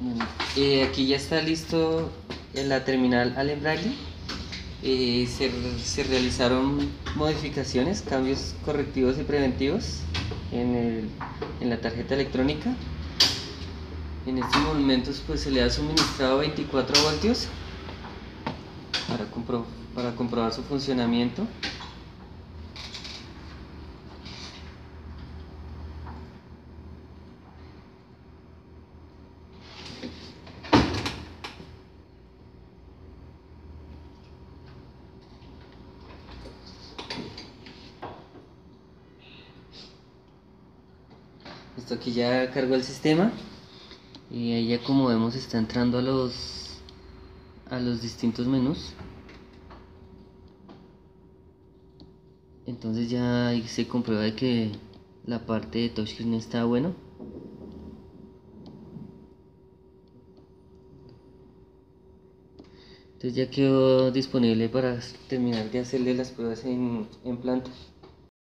Bueno, eh, aquí ya está listo en la terminal Allen Bradley. Eh, se, se realizaron modificaciones, cambios correctivos y preventivos en, el- en la tarjeta electrónica. En estos momentos pues se le ha suministrado 24 voltios para, compro- para comprobar su funcionamiento. Esto aquí ya cargó el sistema y ahí ya como vemos está entrando a los a los distintos menús. Entonces ya se comprueba de que la parte de touchscreen está bueno. Entonces ya quedó disponible para terminar de hacerle las pruebas en, en planta.